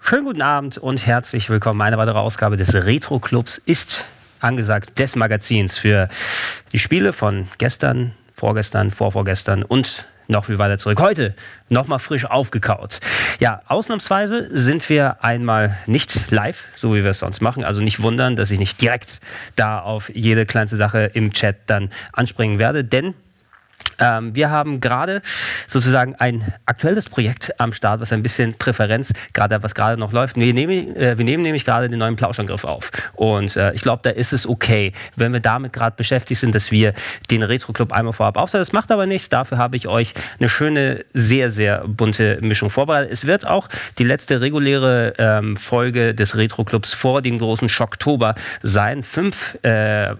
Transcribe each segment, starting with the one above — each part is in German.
Schönen guten Abend und herzlich willkommen. Eine weitere Ausgabe des Retro Clubs ist angesagt des Magazins für die Spiele von gestern, vorgestern, vorvorgestern und noch viel weiter zurück. Heute nochmal frisch aufgekaut. Ja, ausnahmsweise sind wir einmal nicht live, so wie wir es sonst machen. Also nicht wundern, dass ich nicht direkt da auf jede kleinste Sache im Chat dann anspringen werde, denn ähm, wir haben gerade sozusagen ein aktuelles Projekt am Start, was ein bisschen Präferenz, gerade was gerade noch läuft. Wir nehmen, äh, wir nehmen nämlich gerade den neuen Plauschangriff auf. Und äh, ich glaube, da ist es okay, wenn wir damit gerade beschäftigt sind, dass wir den Retro Club einmal vorab aufsetzen. Das macht aber nichts. Dafür habe ich euch eine schöne, sehr, sehr bunte Mischung vorbereitet. Es wird auch die letzte reguläre ähm, Folge des Retro Clubs vor dem großen Schocktober sein. Fünf äh,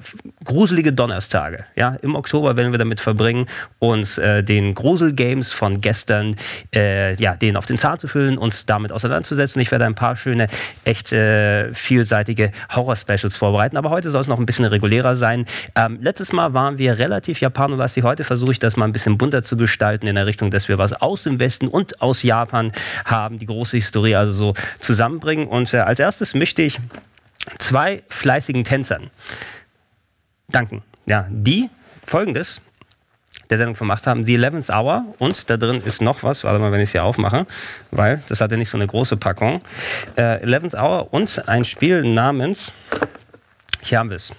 gruselige Donnerstage. Ja, im Oktober werden wir damit verbringen uns äh, den Grusel-Games von gestern, äh, ja, denen auf den Zahn zu füllen, uns damit auseinanderzusetzen. Ich werde ein paar schöne, echt äh, vielseitige Horror-Specials vorbereiten, aber heute soll es noch ein bisschen regulärer sein. Ähm, letztes Mal waren wir relativ japanolastig, heute versuche ich das mal ein bisschen bunter zu gestalten in der Richtung, dass wir was aus dem Westen und aus Japan haben, die große Historie also so zusammenbringen. Und äh, als erstes möchte ich zwei fleißigen Tänzern danken. Ja, die folgendes der Sendung gemacht haben, The 11th Hour. Und da drin ist noch was, warte mal, wenn ich es hier aufmache, weil das hat ja nicht so eine große Packung. Äh, 11th Hour und ein Spiel namens, hier haben wir es,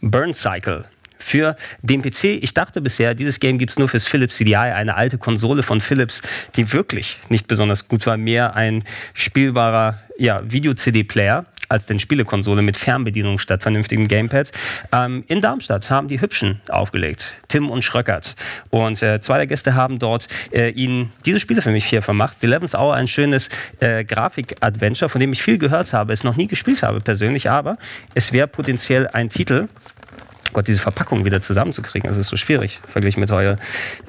Burn Cycle für den PC. Ich dachte bisher, dieses Game gibt es nur fürs Philips CDI, eine alte Konsole von Philips, die wirklich nicht besonders gut war, mehr ein spielbarer ja, Video-CD-Player als den Spielekonsole mit Fernbedienung statt vernünftigem Gamepad. Ähm, in Darmstadt haben die Hübschen aufgelegt, Tim und Schröckert. Und äh, zwei der Gäste haben dort äh, ihnen diese Spiele für mich hier vermacht. The Eleventh Hour, ein schönes äh, Grafik-Adventure, von dem ich viel gehört habe, es noch nie gespielt habe persönlich, aber es wäre potenziell ein Titel, Gott, diese Verpackung wieder zusammenzukriegen, das ist so schwierig verglichen mit heute.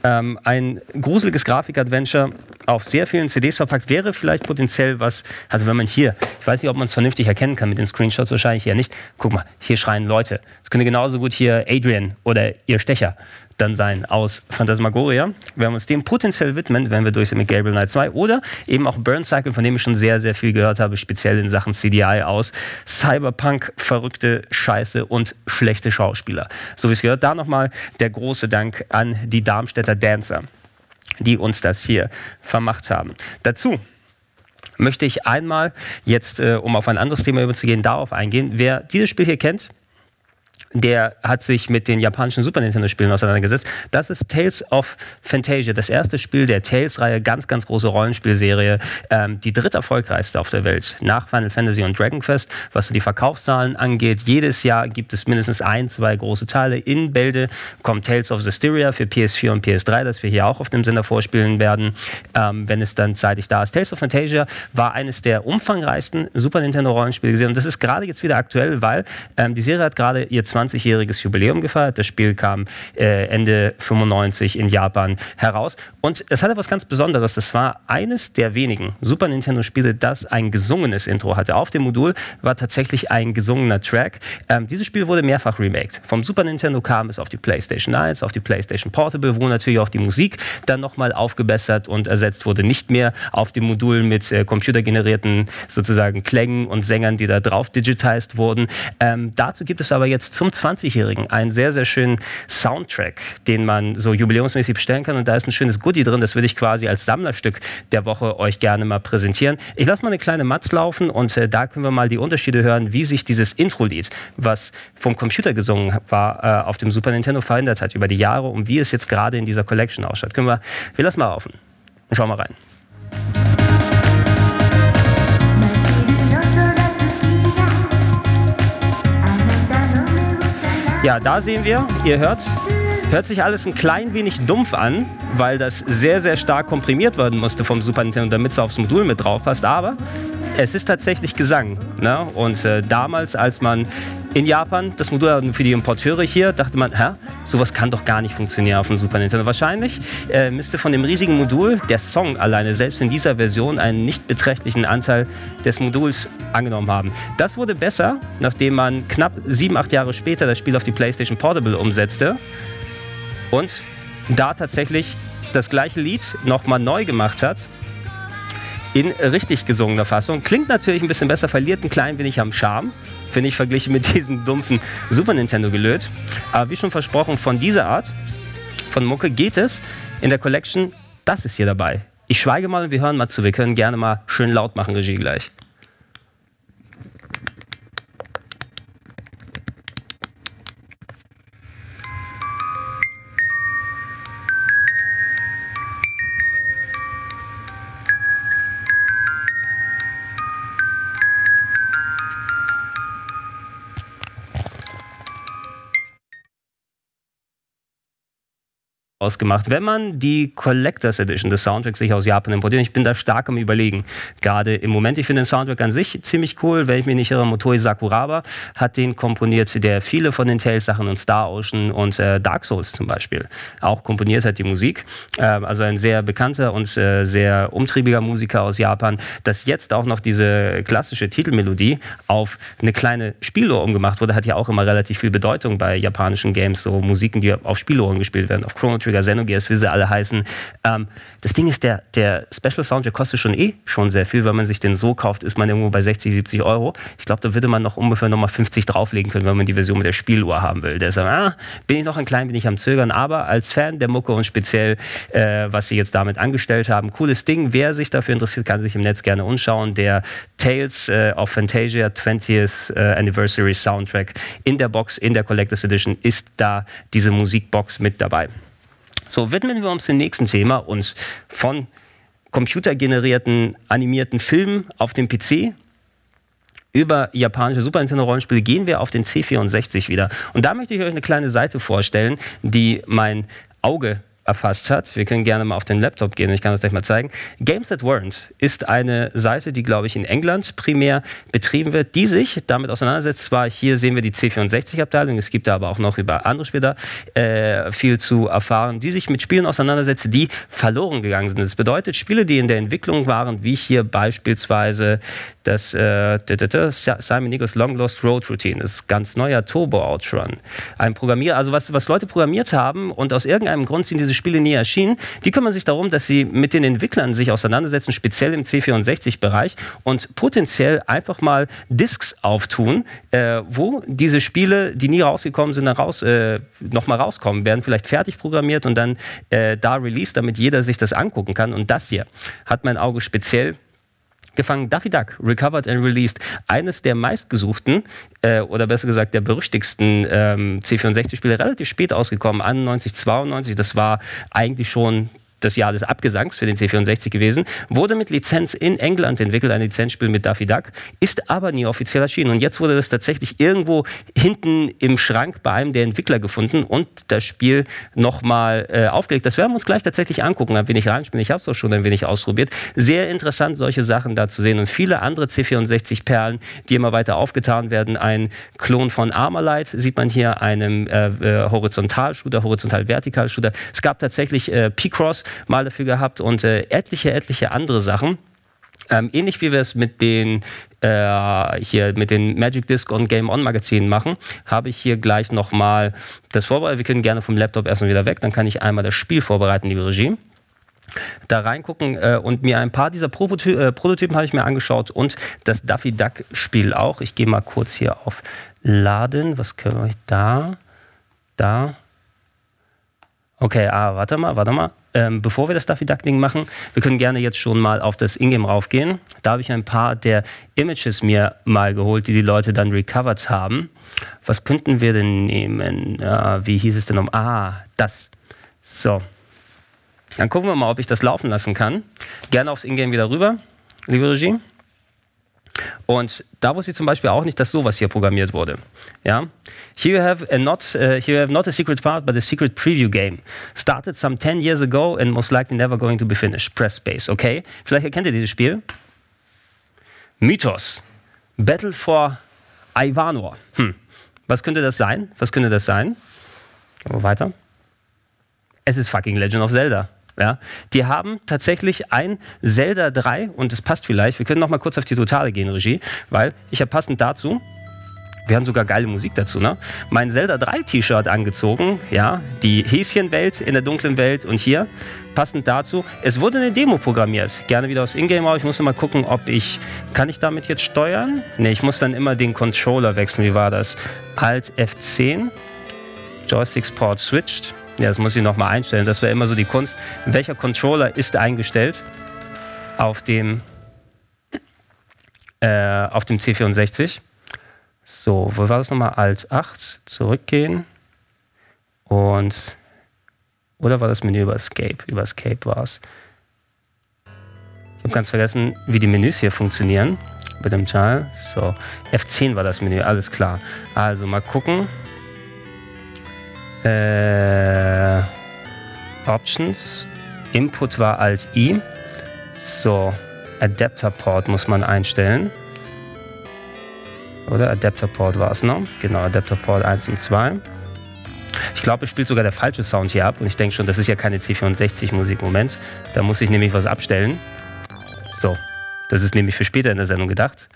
Ähm, ein gruseliges Grafik-Adventure auf sehr vielen CDs verpackt wäre vielleicht potenziell was, also wenn man hier, ich weiß nicht, ob man es vernünftig erkennen kann mit den Screenshots, wahrscheinlich ja nicht. Guck mal, hier schreien Leute. Es könnte genauso gut hier Adrian oder ihr Stecher dann sein aus Phantasmagoria. Werden wir uns dem potenziell widmen, wenn wir durch sind mit Gabriel Knight 2 oder eben auch Burn Cycle, von dem ich schon sehr, sehr viel gehört habe, speziell in Sachen CDI aus. Cyberpunk, verrückte Scheiße und schlechte Schauspieler. So wie es gehört, da nochmal der große Dank an die Darmstädter Dancer, die uns das hier vermacht haben. Dazu möchte ich einmal jetzt, äh, um auf ein anderes Thema überzugehen, darauf eingehen. Wer dieses Spiel hier kennt, der hat sich mit den japanischen Super Nintendo-Spielen auseinandergesetzt. Das ist Tales of Fantasia, das erste Spiel der Tales-Reihe, ganz, ganz große Rollenspielserie, ähm, die erfolgreichste auf der Welt, nach Final Fantasy und Dragon Quest, was die Verkaufszahlen angeht. Jedes Jahr gibt es mindestens ein, zwei große Teile. In Bälde kommt Tales of Zestiria für PS4 und PS3, das wir hier auch auf dem Sender vorspielen werden, ähm, wenn es dann zeitig da ist. Tales of Fantasia war eines der umfangreichsten Super Nintendo-Rollenspiele gesehen und das ist gerade jetzt wieder aktuell, weil ähm, die Serie hat gerade ihr 20-jähriges Jubiläum gefeiert. Das Spiel kam äh, Ende 95 in Japan heraus. Und es hatte was ganz Besonderes. Das war eines der wenigen Super Nintendo-Spiele, das ein gesungenes Intro hatte. Auf dem Modul war tatsächlich ein gesungener Track. Ähm, dieses Spiel wurde mehrfach remaked. Vom Super Nintendo kam es auf die PlayStation 1, auf die PlayStation Portable, wo natürlich auch die Musik dann nochmal aufgebessert und ersetzt wurde. Nicht mehr auf dem Modul mit äh, computergenerierten sozusagen Klängen und Sängern, die da drauf digitized wurden. Ähm, dazu gibt es aber jetzt zum 20-Jährigen einen sehr, sehr schönen Soundtrack, den man so jubiläumsmäßig bestellen kann. Und da ist ein schönes Goodie drin. Das würde ich quasi als Sammlerstück der Woche euch gerne mal präsentieren. Ich lasse mal eine kleine Matz laufen und äh, da können wir mal die Unterschiede hören, wie sich dieses Intro-Lied, was vom Computer gesungen war, äh, auf dem Super Nintendo verändert hat über die Jahre und wie es jetzt gerade in dieser Collection ausschaut. Können wir, wir lassen mal laufen und schauen mal rein. Ja, da sehen wir, ihr hört, hört sich alles ein klein wenig dumpf an, weil das sehr, sehr stark komprimiert werden musste vom Super Nintendo, damit es aufs Modul mit drauf passt. Aber es ist tatsächlich Gesang. Ne? Und äh, damals, als man in Japan das Modul für die Importeure hier, dachte man, hä, sowas kann doch gar nicht funktionieren auf dem Super Nintendo. Wahrscheinlich äh, müsste von dem riesigen Modul der Song alleine selbst in dieser Version einen nicht beträchtlichen Anteil des Moduls angenommen haben. Das wurde besser, nachdem man knapp sieben, acht Jahre später das Spiel auf die PlayStation Portable umsetzte und da tatsächlich das gleiche Lied nochmal neu gemacht hat in richtig gesungener Fassung. Klingt natürlich ein bisschen besser, verliert ein klein wenig am Charme, finde ich, verglichen mit diesem dumpfen Super Nintendo gelöt. Aber wie schon versprochen, von dieser Art von Mucke geht es in der Collection. Das ist hier dabei. Ich schweige mal und wir hören mal zu. Wir können gerne mal schön laut machen, Regie gleich. Ausgemacht. Wenn man die Collectors Edition des Soundtracks sich aus Japan importiert, ich bin da stark am überlegen. Gerade im Moment, ich finde den Soundtrack an sich ziemlich cool. Wenn ich mich nicht irre, Motoi Sakuraba hat den komponiert, der viele von den Tales-Sachen und Star Ocean und äh, Dark Souls zum Beispiel auch komponiert hat, die Musik. Äh, also ein sehr bekannter und äh, sehr umtriebiger Musiker aus Japan, dass jetzt auch noch diese klassische Titelmelodie auf eine kleine Spieluhr umgemacht wurde, hat ja auch immer relativ viel Bedeutung bei japanischen Games, so Musiken, die auf Spieluhren gespielt werden, auf Chrono Trigger, Xenogears, wie sie alle heißen. Ähm, das Ding ist, der, der Special Soundtrack kostet schon eh schon sehr viel. Wenn man sich den so kauft, ist man irgendwo bei 60, 70 Euro. Ich glaube, da würde man noch ungefähr nochmal 50 drauflegen können, wenn man die Version mit der Spieluhr haben will. Deshalb ah, bin ich noch ein klein wenig am Zögern, aber als Fan der Mucke und speziell, äh, was sie jetzt damit angestellt haben, cooles Ding. Wer sich dafür interessiert, kann sich im Netz gerne umschauen. Der Tales äh, of Fantasia 20th äh, Anniversary Soundtrack in der Box, in der Collectors Edition ist da diese Musikbox mit dabei. So, widmen wir uns dem nächsten Thema und von computergenerierten animierten Filmen auf dem PC über japanische Super Nintendo Rollenspiele gehen wir auf den C64 wieder. Und da möchte ich euch eine kleine Seite vorstellen, die mein Auge erfasst hat. Wir können gerne mal auf den Laptop gehen, ich kann das gleich mal zeigen. Games That Weren't ist eine Seite, die, glaube ich, in England primär betrieben wird, die sich damit auseinandersetzt. Zwar hier sehen wir die C64-Abteilung, es gibt da aber auch noch über andere Spiele äh, viel zu erfahren, die sich mit Spielen auseinandersetzen, die verloren gegangen sind. Das bedeutet, Spiele, die in der Entwicklung waren, wie hier beispielsweise das äh, Simon Nichols Long Lost Road Routine, das ist ganz neuer Turbo Outrun. Ein Programmier, also was, was Leute programmiert haben und aus irgendeinem Grund sind diese Spiele nie erschienen. Die kümmern sich darum, dass sie mit den Entwicklern sich auseinandersetzen, speziell im C64-Bereich und potenziell einfach mal Discs auftun, äh, wo diese Spiele, die nie rausgekommen sind, dann raus, äh, nochmal rauskommen, werden vielleicht fertig programmiert und dann äh, da released, damit jeder sich das angucken kann. Und das hier hat mein Auge speziell gefangen. Daffy Duck, Recovered and Released. Eines der meistgesuchten, äh, oder besser gesagt der berüchtigsten ähm, C64-Spiele, relativ spät ausgekommen, 91, 92. Das war eigentlich schon das Jahr des Abgesangs für den C64 gewesen, wurde mit Lizenz in England entwickelt, ein Lizenzspiel mit Daffy Duck, ist aber nie offiziell erschienen. Und jetzt wurde das tatsächlich irgendwo hinten im Schrank bei einem der Entwickler gefunden und das Spiel nochmal äh, aufgelegt. Das werden wir uns gleich tatsächlich angucken, ein wenig reinspielen. Ich habe es auch schon ein wenig ausprobiert. Sehr interessant, solche Sachen da zu sehen und viele andere C64-Perlen, die immer weiter aufgetan werden. Ein Klon von Armorlight sieht man hier, einem äh, äh, Horizontal-Shooter, Horizontal-Vertikal-Shooter. Es gab tatsächlich äh, P-Cross, mal dafür gehabt und äh, etliche, etliche andere Sachen. Ähm, ähnlich wie wir es mit den äh, hier mit den Magic Disc und Game On Magazinen machen, habe ich hier gleich nochmal das vorbereitet. Wir können gerne vom Laptop erstmal wieder weg, dann kann ich einmal das Spiel vorbereiten, liebe Regie. Da reingucken äh, und mir ein paar dieser Prototy äh, Prototypen habe ich mir angeschaut und das Duffy Duck Spiel auch. Ich gehe mal kurz hier auf Laden. Was können wir da? Da. Okay, ah, warte mal, warte mal. Ähm, bevor wir das Duffy Duck Ding machen, wir können gerne jetzt schon mal auf das Ingame raufgehen. Da habe ich ein paar der Images mir mal geholt, die die Leute dann recovered haben. Was könnten wir denn nehmen? Äh, wie hieß es denn um? Ah, das. So. Dann gucken wir mal, ob ich das laufen lassen kann. Gerne aufs Ingame wieder rüber, liebe Regie. Und da wusste ich zum Beispiel auch nicht, dass sowas hier programmiert wurde. Ja? Here you have a not, uh, here you have not a secret part, but a secret preview game. Started some 10 years ago and most likely never going to be finished. Press space, okay? Vielleicht erkennt ihr dieses Spiel. Mythos. Battle for Ivanor. Hm. Was könnte das sein? Was könnte das sein? Gehen wir weiter. Es ist fucking Legend of Zelda. Ja, die haben tatsächlich ein Zelda 3 und es passt vielleicht. Wir können noch mal kurz auf die totale gehen, Regie, weil ich habe passend dazu wir haben sogar geile Musik dazu, ne? Mein Zelda 3 T-Shirt angezogen, ja, die Häschenwelt in der dunklen Welt und hier passend dazu. Es wurde eine Demo programmiert. Gerne wieder aus Ingame Ich muss mal gucken, ob ich kann ich damit jetzt steuern? Ne, ich muss dann immer den Controller wechseln. Wie war das? Alt F10 Joystick Port switched. Ja, das muss ich nochmal einstellen. Das wäre immer so die Kunst. Welcher Controller ist eingestellt auf dem, äh, auf dem C64? So, wo war das nochmal? Alt 8, zurückgehen. Und, oder war das Menü über Escape? Über Escape war es. Ich habe ganz vergessen, wie die Menüs hier funktionieren bei dem Teil. So, F10 war das Menü, alles klar. Also mal gucken. Äh, Options. Input war Alt I. So, Adapter Port muss man einstellen. Oder Adapter Port war es, ne? Genau, Adapter Port 1 und 2. Ich glaube, es spielt sogar der falsche Sound hier ab. Und ich denke schon, das ist ja keine C64-Musik. Moment, da muss ich nämlich was abstellen. So, das ist nämlich für später in der Sendung gedacht.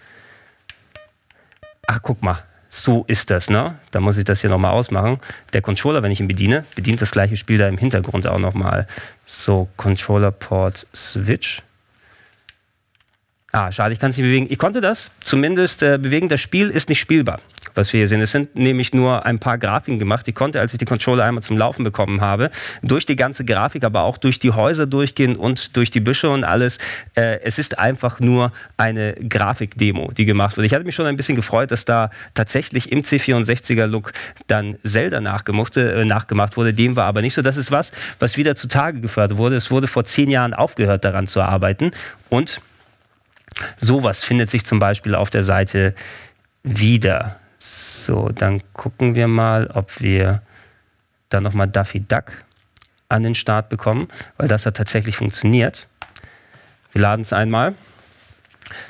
Ach, guck mal, so ist das, ne? Da muss ich das hier nochmal ausmachen. Der Controller, wenn ich ihn bediene, bedient das gleiche Spiel da im Hintergrund auch nochmal. So, Controller Port Switch. Ah, schade, ich kann es nicht bewegen. Ich konnte das zumindest äh, bewegen. Das Spiel ist nicht spielbar, was wir hier sehen. Es sind nämlich nur ein paar Grafiken gemacht. Ich konnte, als ich die Controller einmal zum Laufen bekommen habe, durch die ganze Grafik, aber auch durch die Häuser durchgehen und durch die Büsche und alles. Äh, es ist einfach nur eine Grafikdemo, die gemacht wurde. Ich hatte mich schon ein bisschen gefreut, dass da tatsächlich im C64er-Look dann Zelda nachgemacht, äh, nachgemacht wurde. Dem war aber nicht so. Das ist was, was wieder zutage gefördert wurde. Es wurde vor zehn Jahren aufgehört, daran zu arbeiten. Und Sowas findet sich zum Beispiel auf der Seite wieder. So, dann gucken wir mal, ob wir da nochmal Daffy Duck an den Start bekommen, weil das hat tatsächlich funktioniert. Wir laden es einmal.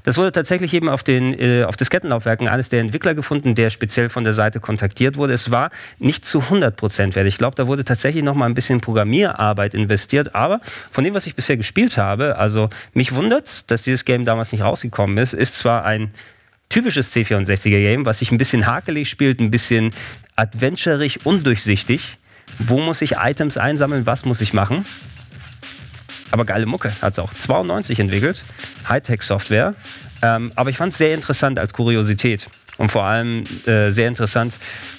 Das wurde tatsächlich eben auf, den, äh, auf Diskettenlaufwerken eines der Entwickler gefunden, der speziell von der Seite kontaktiert wurde. Es war nicht zu 100 Prozent wert. Ich glaube, da wurde tatsächlich noch mal ein bisschen Programmierarbeit investiert. Aber von dem, was ich bisher gespielt habe, also mich wundert, dass dieses Game damals nicht rausgekommen ist, ist zwar ein typisches C64er-Game, was sich ein bisschen hakelig spielt, ein bisschen adventurig, undurchsichtig. Wo muss ich Items einsammeln? Was muss ich machen? Aber geile Mucke hat es auch. 92 entwickelt, Hightech-Software. Ähm, aber ich fand es sehr interessant als Kuriosität. Und vor allem äh, sehr interessant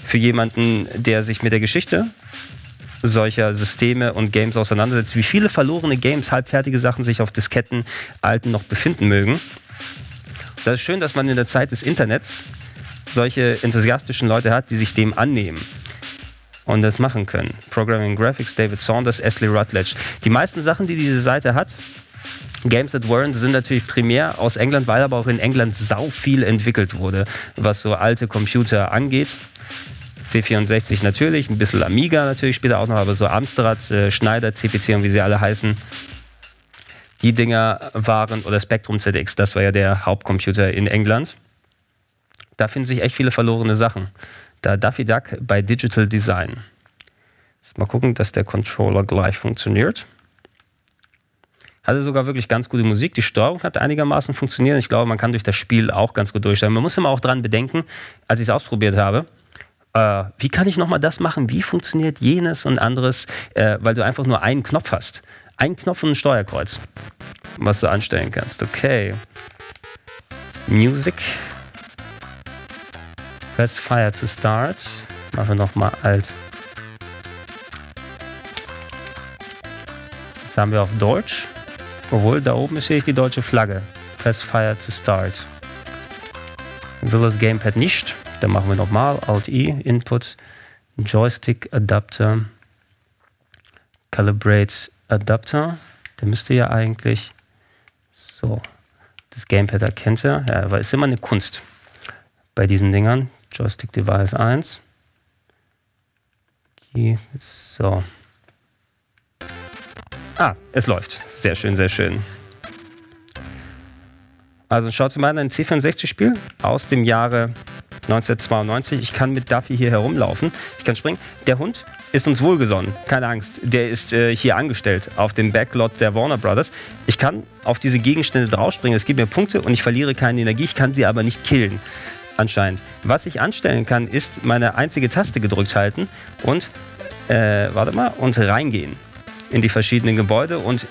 für jemanden, der sich mit der Geschichte solcher Systeme und Games auseinandersetzt, wie viele verlorene Games, halbfertige Sachen sich auf Disketten alten noch befinden mögen. Das ist schön, dass man in der Zeit des Internets solche enthusiastischen Leute hat, die sich dem annehmen und das machen können. Programming Graphics, David Saunders, Ashley Rutledge. Die meisten Sachen, die diese Seite hat, Games at Warren sind natürlich primär aus England, weil aber auch in England sau viel entwickelt wurde, was so alte Computer angeht. C64 natürlich, ein bisschen Amiga natürlich später auch noch, aber so Amstrad, äh, Schneider, CPC und wie sie alle heißen. Die Dinger waren, oder Spectrum ZX, das war ja der Hauptcomputer in England. Da finden sich echt viele verlorene Sachen. Da Daffy Duck bei Digital Design. Mal gucken, dass der Controller gleich funktioniert. Hatte sogar wirklich ganz gute Musik. Die Steuerung hat einigermaßen funktioniert. Ich glaube, man kann durch das Spiel auch ganz gut durchstellen. Man muss immer auch dran bedenken, als ich es ausprobiert habe, äh, wie kann ich nochmal das machen? Wie funktioniert jenes und anderes? Äh, weil du einfach nur einen Knopf hast. Einen Knopf und ein Steuerkreuz, was du anstellen kannst. Okay. Music. Press Fire to Start. Machen wir nochmal Alt. Das haben wir auf Deutsch. Obwohl, da oben sehe ich die deutsche Flagge. Press Fire to Start. Will das Gamepad nicht. Dann machen wir nochmal Alt I, Input, Joystick Adapter, Calibrate Adapter. Der müsste ja eigentlich so. Das Gamepad erkennt er. Ja, aber ist immer eine Kunst bei diesen Dingern. Joystick Device 1. Okay, so. Ah, es läuft. Sehr schön, sehr schön. Also schaut mal ein C64-Spiel aus dem Jahre 1992. Ich kann mit Duffy hier herumlaufen. Ich kann springen. Der Hund ist uns wohlgesonnen. Keine Angst. Der ist äh, hier angestellt auf dem Backlot der Warner Brothers. Ich kann auf diese Gegenstände draufspringen. Es gibt mir Punkte und ich verliere keine Energie. Ich kann sie aber nicht killen. Anscheinend. Was ich anstellen kann, ist meine einzige Taste gedrückt halten und, äh, warte mal, und reingehen in die verschiedenen Gebäude und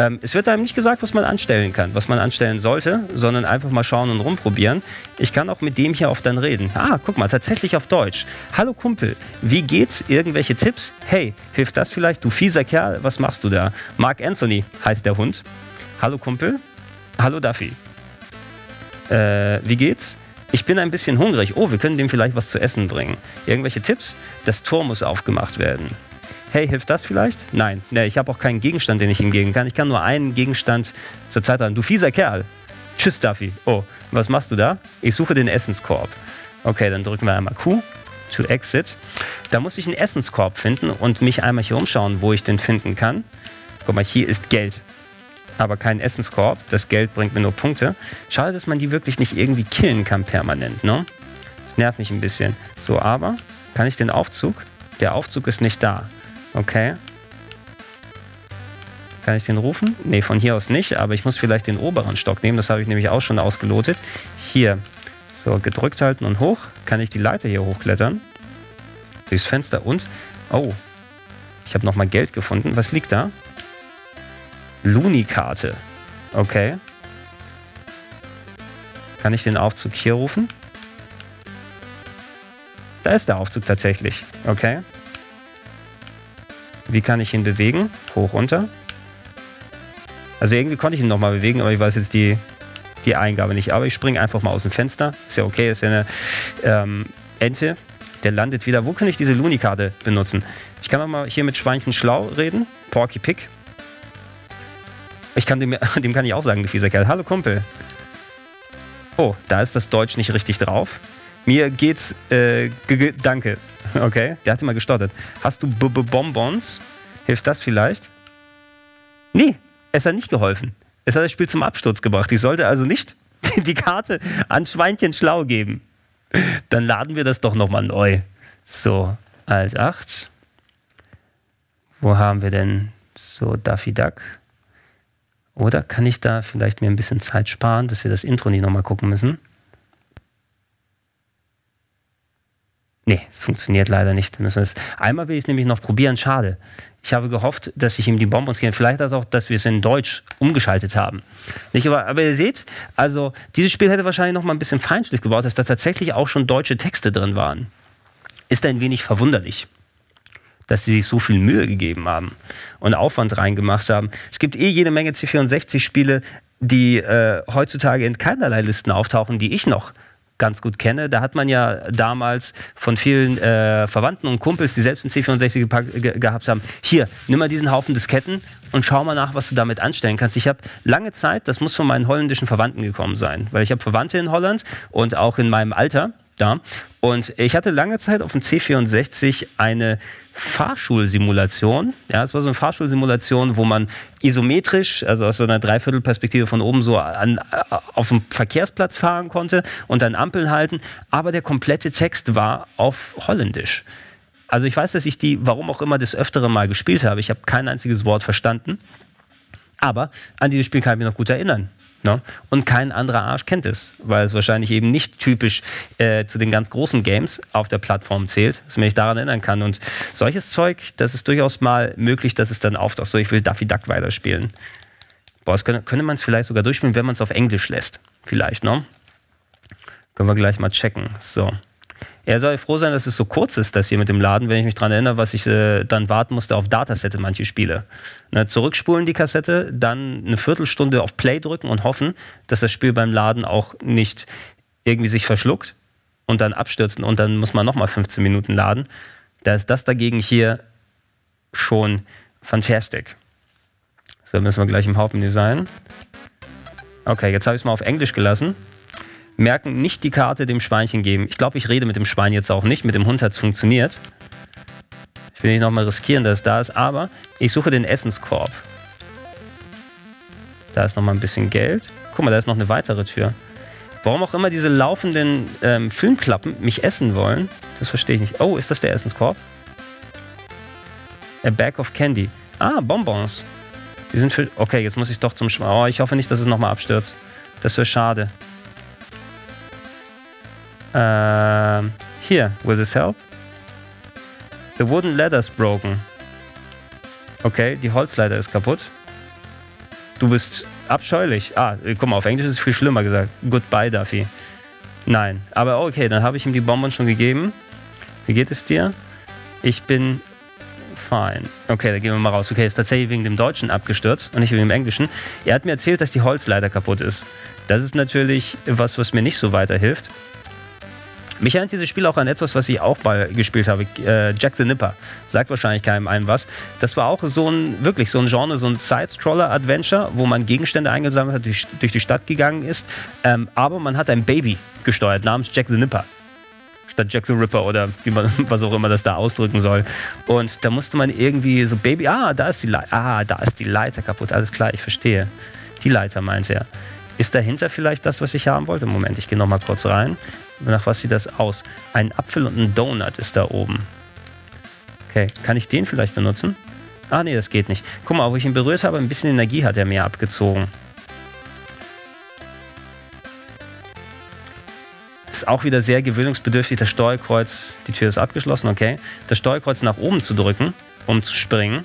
ähm, es wird einem nicht gesagt, was man anstellen kann, was man anstellen sollte, sondern einfach mal schauen und rumprobieren. Ich kann auch mit dem hier auf dann reden. Ah, guck mal, tatsächlich auf Deutsch. Hallo Kumpel, wie geht's? Irgendwelche Tipps? Hey, hilft das vielleicht? Du fieser Kerl, was machst du da? Mark Anthony heißt der Hund. Hallo Kumpel. Hallo Duffy. Äh, wie geht's? Ich bin ein bisschen hungrig. Oh, wir können dem vielleicht was zu essen bringen. Irgendwelche Tipps? Das Tor muss aufgemacht werden. Hey, hilft das vielleicht? Nein, nee, ich habe auch keinen Gegenstand, den ich ihm geben kann. Ich kann nur einen Gegenstand zur Zeit haben. Du fieser Kerl. Tschüss, Duffy. Oh, was machst du da? Ich suche den Essenskorb. Okay, dann drücken wir einmal Q to exit. Da muss ich einen Essenskorb finden und mich einmal hier umschauen, wo ich den finden kann. Guck mal, hier ist Geld. Aber kein Essenskorb. Das Geld bringt mir nur Punkte. Schade, dass man die wirklich nicht irgendwie killen kann permanent, ne? Das nervt mich ein bisschen. So, aber kann ich den Aufzug? Der Aufzug ist nicht da. Okay. Kann ich den rufen? Ne, von hier aus nicht, aber ich muss vielleicht den oberen Stock nehmen. Das habe ich nämlich auch schon ausgelotet. Hier. So, gedrückt halten und hoch. Kann ich die Leiter hier hochklettern. Durchs Fenster und... Oh. Ich habe nochmal Geld gefunden. Was liegt da? Luni-Karte. Okay. Kann ich den Aufzug hier rufen? Da ist der Aufzug tatsächlich. Okay. Wie kann ich ihn bewegen? Hoch, runter. Also irgendwie konnte ich ihn nochmal bewegen, aber ich weiß jetzt die, die Eingabe nicht. Aber ich springe einfach mal aus dem Fenster. Ist ja okay, ist ja eine ähm, Ente. Der landet wieder. Wo kann ich diese Luni-Karte benutzen? Ich kann mal hier mit Schweinchen Schlau reden. Porky Pig. Ich kann dem, dem kann ich auch sagen, du fieser Kerl. Hallo Kumpel. Oh, da ist das Deutsch nicht richtig drauf. Mir geht's, äh, danke. Okay, der hat immer gestottert. Hast du B -B Bonbons? Hilft das vielleicht? Nee, es hat nicht geholfen. Es hat das Spiel zum Absturz gebracht. Ich sollte also nicht die Karte an Schweinchen schlau geben. Dann laden wir das doch nochmal neu. So, Alt 8. Wo haben wir denn so Daffy Duck? Oder kann ich da vielleicht mir ein bisschen Zeit sparen, dass wir das Intro nicht nochmal gucken müssen? Nee, es funktioniert leider nicht. Einmal will ich es nämlich noch probieren, schade. Ich habe gehofft, dass ich ihm die Bonbons gebe. Vielleicht auch, dass wir es in Deutsch umgeschaltet haben. Nicht, aber, aber ihr seht, also dieses Spiel hätte wahrscheinlich noch mal ein bisschen Feinschliff gebaut, dass da tatsächlich auch schon deutsche Texte drin waren. Ist ein wenig verwunderlich, dass sie sich so viel Mühe gegeben haben und Aufwand reingemacht haben. Es gibt eh jede Menge C64-Spiele, die äh, heutzutage in keinerlei Listen auftauchen, die ich noch ganz gut kenne. Da hat man ja damals von vielen äh, Verwandten und Kumpels, die selbst einen C64 ge gehabt haben, hier, nimm mal diesen Haufen Disketten und schau mal nach, was du damit anstellen kannst. Ich habe lange Zeit, das muss von meinen holländischen Verwandten gekommen sein, weil ich habe Verwandte in Holland und auch in meinem Alter da. Und ich hatte lange Zeit auf dem C64 eine Fahrschulsimulation. Ja, es war so eine Fahrschulsimulation, wo man isometrisch, also aus so einer Dreiviertelperspektive von oben so an, äh, auf dem Verkehrsplatz fahren konnte und dann Ampeln halten. Aber der komplette Text war auf Holländisch. Also ich weiß, dass ich die, warum auch immer, das öftere Mal gespielt habe. Ich habe kein einziges Wort verstanden. Aber an dieses Spiel kann ich mich noch gut erinnern. Ne? Und kein anderer Arsch kennt es, weil es wahrscheinlich eben nicht typisch äh, zu den ganz großen Games auf der Plattform zählt, dass man sich daran erinnern kann. Und solches Zeug, das ist durchaus mal möglich, dass es dann auftaucht. So, ich will Duffy Duck weiterspielen. Boah, das könnte, könnte man es vielleicht sogar durchspielen, wenn man es auf Englisch lässt. Vielleicht, ne? Können wir gleich mal checken. So. Er soll froh sein, dass es so kurz ist, das hier mit dem Laden, wenn ich mich daran erinnere, was ich äh, dann warten musste auf Datasette manche Spiele. Ne, zurückspulen die Kassette, dann eine Viertelstunde auf Play drücken und hoffen, dass das Spiel beim Laden auch nicht irgendwie sich verschluckt und dann abstürzen und dann muss man nochmal 15 Minuten laden. Da ist das dagegen hier schon fantastic. So, müssen wir gleich im Hauptmenü sein. Okay, jetzt habe ich es mal auf Englisch gelassen merken, nicht die Karte dem Schweinchen geben. Ich glaube, ich rede mit dem Schwein jetzt auch nicht. Mit dem Hund hat es funktioniert. Ich will nicht nochmal riskieren, dass es da ist, aber ich suche den Essenskorb. Da ist nochmal ein bisschen Geld. guck mal, da ist noch eine weitere Tür. Warum auch immer diese laufenden ähm, Filmklappen mich essen wollen, das verstehe ich nicht. Oh, ist das der Essenskorb? A bag of candy. Ah, Bonbons. Die sind für. Okay, jetzt muss ich doch zum Sch Oh, ich hoffe nicht, dass es nochmal abstürzt. Das wäre schade. Ähm, hier, will this help? The wooden ladder's broken. Okay, die Holzleiter ist kaputt. Du bist abscheulich. Ah, guck mal, auf Englisch ist es viel schlimmer gesagt. Goodbye, Duffy. Nein, aber okay, dann habe ich ihm die Bonbons schon gegeben. Wie geht es dir? Ich bin fine. Okay, dann gehen wir mal raus. Okay, ist tatsächlich wegen dem Deutschen abgestürzt und nicht wegen dem Englischen. Er hat mir erzählt, dass die Holzleiter kaputt ist. Das ist natürlich was, was mir nicht so weiterhilft. Mich erinnert dieses Spiel auch an etwas, was ich auch mal gespielt habe. Äh, Jack the Nipper. Sagt wahrscheinlich keinem einen was. Das war auch so ein, wirklich so ein Genre, so ein Side-Scroller-Adventure, wo man Gegenstände eingesammelt hat, durch, durch die Stadt gegangen ist. Ähm, aber man hat ein Baby gesteuert namens Jack the Nipper statt Jack the Ripper oder wie man, was auch immer das da ausdrücken soll. Und da musste man irgendwie so Baby, ah, da ist die Leiter, ah, da ist die Leiter kaputt, alles klar, ich verstehe. Die Leiter meint er. Ist dahinter vielleicht das, was ich haben wollte? Moment, ich gehe nochmal kurz rein. Nach was sieht das aus? Ein Apfel und ein Donut ist da oben. Okay, kann ich den vielleicht benutzen? Ah, nee, das geht nicht. Guck mal, wo ich ihn berührt habe, ein bisschen Energie hat er mir abgezogen. Ist auch wieder sehr gewöhnungsbedürftig, das Steuerkreuz, die Tür ist abgeschlossen, okay. Das Steuerkreuz nach oben zu drücken, um zu springen,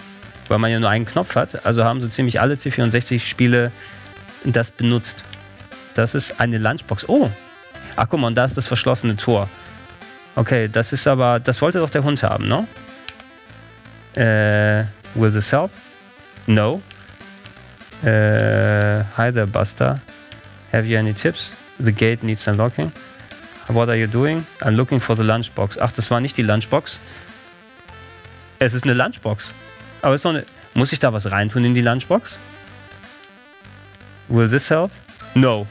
weil man ja nur einen Knopf hat. Also haben so ziemlich alle C64-Spiele das benutzt. Das ist eine Lunchbox. Oh, Ach guck mal, und da ist das verschlossene Tor. Okay, das ist aber, das wollte doch der Hund haben, ne? Äh, will this help? No. Äh, hi there, Buster. Have you any tips? The gate needs unlocking. What are you doing? I'm looking for the lunchbox. Ach, das war nicht die Lunchbox. Es ist eine Lunchbox. Aber ist noch eine. Muss ich da was reintun in die Lunchbox? Will this help? No.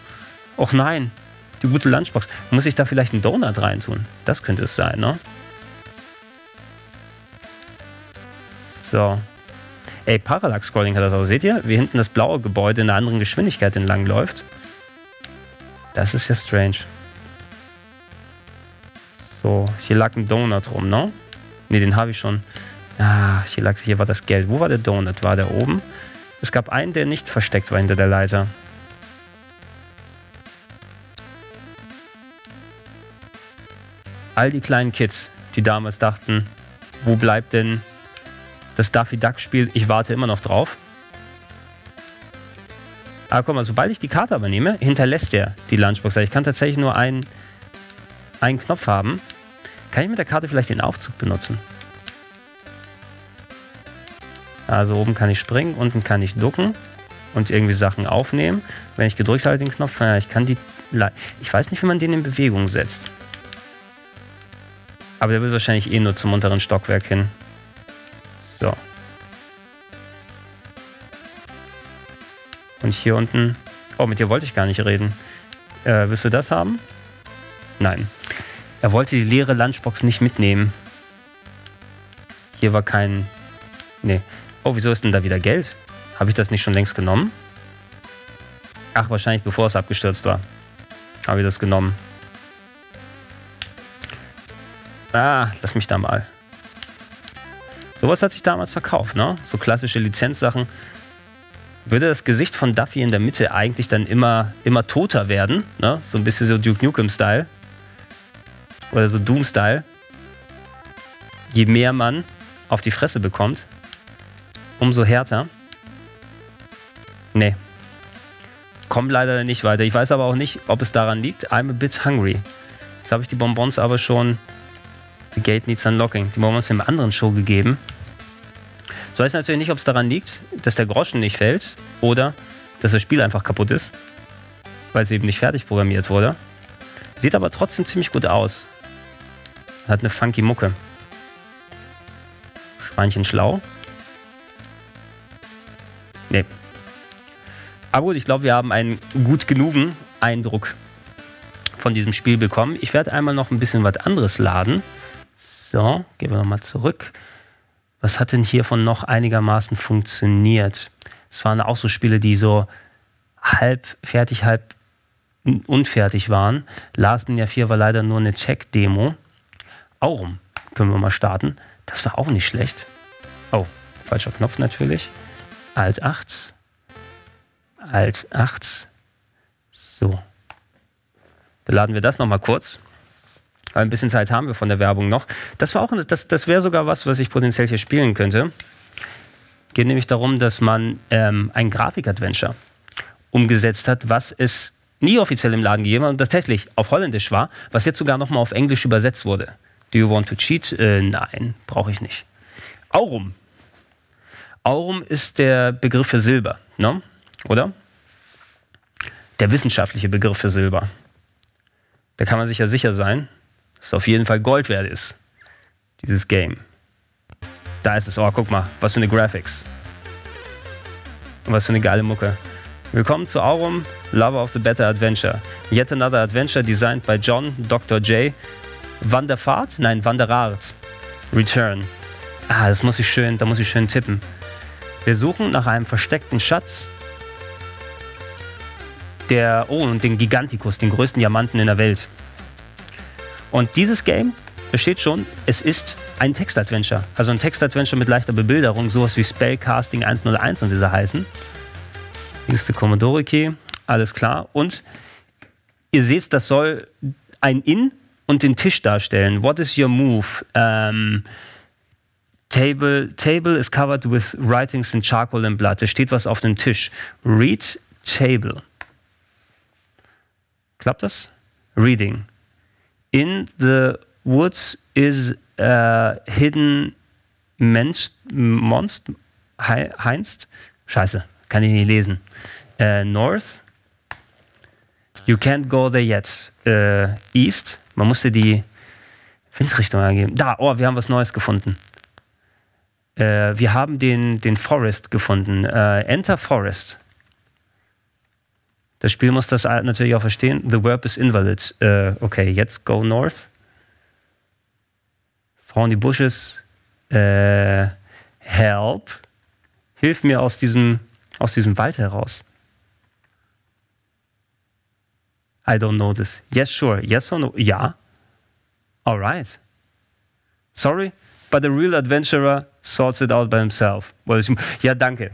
Och nein die gute Lunchbox. Muss ich da vielleicht einen Donut reintun? Das könnte es sein, ne? So. Ey, Parallax-Scrolling hat das auch. Seht ihr, wie hinten das blaue Gebäude in einer anderen Geschwindigkeit entlang läuft? Das ist ja strange. So, hier lag ein Donut rum, ne? Ne, den habe ich schon. Ah, hier lag, hier war das Geld. Wo war der Donut? War der oben? Es gab einen, der nicht versteckt war hinter der Leiter. All die kleinen Kids, die damals dachten, wo bleibt denn das Daffy Duck Spiel? Ich warte immer noch drauf. Aber guck mal, sobald ich die Karte aber nehme, hinterlässt der die Lunchbox. Ich kann tatsächlich nur einen, einen Knopf haben. Kann ich mit der Karte vielleicht den Aufzug benutzen? Also oben kann ich springen, unten kann ich ducken und irgendwie Sachen aufnehmen. Wenn ich gedrückt halte den Knopf, ich kann die... Ich weiß nicht, wie man den in Bewegung setzt. Aber der will wahrscheinlich eh nur zum unteren Stockwerk hin. So. Und hier unten... Oh, mit dir wollte ich gar nicht reden. Äh, willst du das haben? Nein. Er wollte die leere Lunchbox nicht mitnehmen. Hier war kein... Nee. Oh, wieso ist denn da wieder Geld? Habe ich das nicht schon längst genommen? Ach, wahrscheinlich bevor es abgestürzt war. Habe ich das genommen. Ah, lass mich da mal. Sowas hat sich damals verkauft, ne? So klassische Lizenzsachen. Würde das Gesicht von Duffy in der Mitte eigentlich dann immer, immer toter werden, ne? So ein bisschen so Duke Nukem-Style. Oder so Doom-Style. Je mehr man auf die Fresse bekommt, umso härter. Nee. Kommt leider nicht weiter. Ich weiß aber auch nicht, ob es daran liegt. I'm a bit hungry. Jetzt habe ich die Bonbons aber schon The Gate Needs Unlocking. Die haben wir uns in einem anderen Show gegeben. So weiß natürlich nicht, ob es daran liegt, dass der Groschen nicht fällt oder dass das Spiel einfach kaputt ist, weil es eben nicht fertig programmiert wurde. Sieht aber trotzdem ziemlich gut aus. Hat eine funky Mucke. Schweinchen schlau. Nee. Aber gut, ich glaube, wir haben einen gut genugen Eindruck von diesem Spiel bekommen. Ich werde einmal noch ein bisschen was anderes laden. So, gehen wir nochmal zurück. Was hat denn hiervon noch einigermaßen funktioniert? Es waren auch so Spiele, die so halb fertig, halb unfertig waren. Last Ninja 4 war leider nur eine Check-Demo. Aurum können wir mal starten. Das war auch nicht schlecht. Oh, falscher Knopf natürlich. Alt 8. Alt 8. So. Dann laden wir das nochmal kurz. Ein bisschen Zeit haben wir von der Werbung noch. Das das, das wäre sogar was, was ich potenziell hier spielen könnte. Geht nämlich darum, dass man ähm, ein Grafik-Adventure umgesetzt hat, was es nie offiziell im Laden gegeben hat und das tatsächlich auf Holländisch war, was jetzt sogar nochmal auf Englisch übersetzt wurde. Do you want to cheat? Äh, nein, brauche ich nicht. Aurum. Aurum ist der Begriff für Silber, ne? oder? Der wissenschaftliche Begriff für Silber. Da kann man sich ja sicher sein, es auf jeden Fall Gold wert ist, dieses Game. Da ist es. Oh, guck mal, was für eine Graphics. Und was für eine geile Mucke. Willkommen zu Aurum, Lover of the Better Adventure. Yet another adventure designed by John, Dr. J. Wanderfahrt? Nein, Wanderart. Return. Ah, das muss ich schön, da muss ich schön tippen. Wir suchen nach einem versteckten Schatz. Der, oh, und den Giganticus, den größten Diamanten in der Welt. Und dieses Game besteht schon, es ist ein Textadventure. Also ein Textadventure mit leichter Bebilderung, sowas wie Spellcasting 101 und wie sie heißen. Nächste Commodore Key, alles klar. Und ihr seht, das soll ein In und den Tisch darstellen. What is your move? Ähm, table, table is covered with writings in charcoal and blood. Da steht was auf dem Tisch. Read table. Klappt das? Reading. In the woods is a hidden monster. Heinst? Scheiße, kann ich nicht lesen. Uh, north. You can't go there yet. Uh, east. Man musste die Windrichtung eingeben. Da, oh, wir haben was Neues gefunden. Uh, wir haben den, den Forest gefunden. enter Forest. Das Spiel muss das natürlich auch verstehen. The verb is invalid. okay, jetzt go north. Thorny Bushes. help. Hilf mir aus diesem, aus diesem Wald heraus. I don't know this. Yes, sure. Yes or no? Ja. All right. Sorry, but the real adventurer sorts it out by himself. Ja, danke.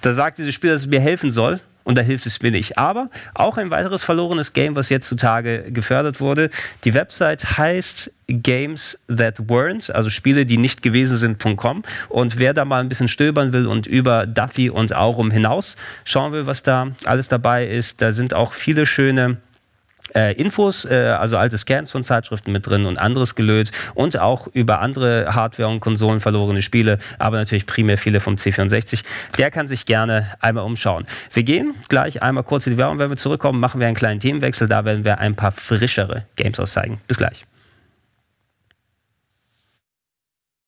Da sagt dieses Spiel, dass es mir helfen soll und da hilft es mir nicht. Aber auch ein weiteres verlorenes Game, was jetzt zutage gefördert wurde. Die Website heißt Games That Weren't, also Spiele, die nicht gewesen sind.com. Und wer da mal ein bisschen stöbern will und über Duffy und Aurum hinaus schauen will, was da alles dabei ist, da sind auch viele schöne äh, Infos, äh, also alte Scans von Zeitschriften mit drin und anderes gelöt und auch über andere Hardware und Konsolen verlorene Spiele, aber natürlich primär viele vom C64. Der kann sich gerne einmal umschauen. Wir gehen gleich einmal kurz in die Werbung. Wenn wir zurückkommen, machen wir einen kleinen Themenwechsel. Da werden wir ein paar frischere Games auszeigen. Bis gleich.